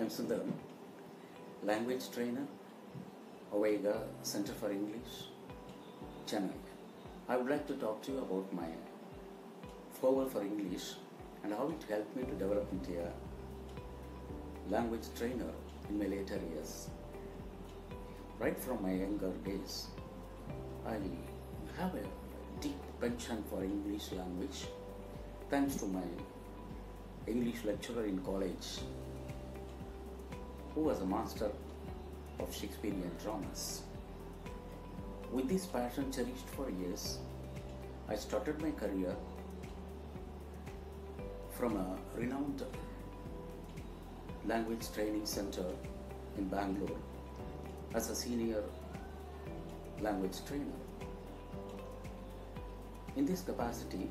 I'm Sundaram, language trainer, Avega Center for English, Chennai. I would like to talk to you about my Flower for English and how it helped me to develop into a language trainer in my later years. Right from my younger days, I have a deep penchant for English language thanks to my English lecturer in college who was a master of Shakespearean dramas. With this passion cherished for years, I started my career from a renowned language training center in Bangalore as a senior language trainer. In this capacity,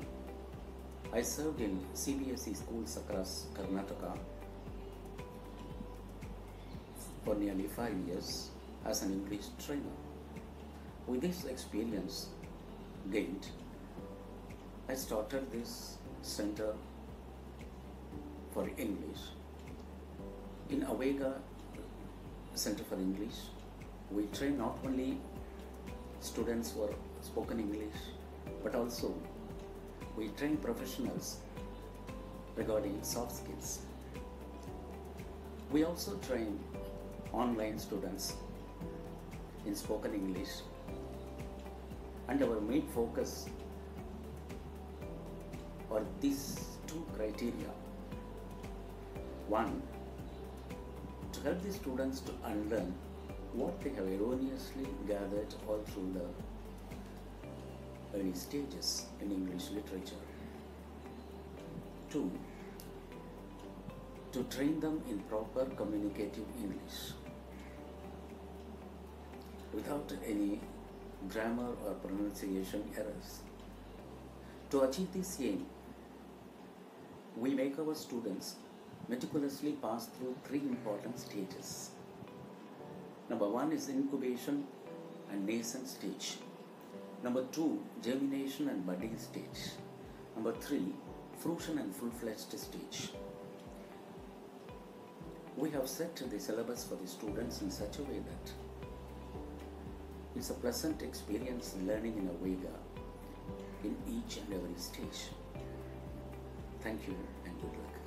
I served in CBSE schools across Karnataka for nearly five years as an English trainer. With this experience gained, I started this center for English. In Avega Center for English, we train not only students for spoken English, but also we train professionals regarding soft skills. We also train online students in spoken English, and our main focus are these two criteria. One, to help the students to unlearn what they have erroneously gathered all through the early stages in English literature. Two, to train them in proper communicative English without any grammar or pronunciation errors. To achieve this aim, we make our students meticulously pass through three important stages. Number one is incubation and nascent stage. Number two, germination and budding stage. Number three, fruition and full fledged stage. We have set the syllabus for the students in such a way that it's a pleasant experience learning in a Vega in each and every stage. Thank you and good luck.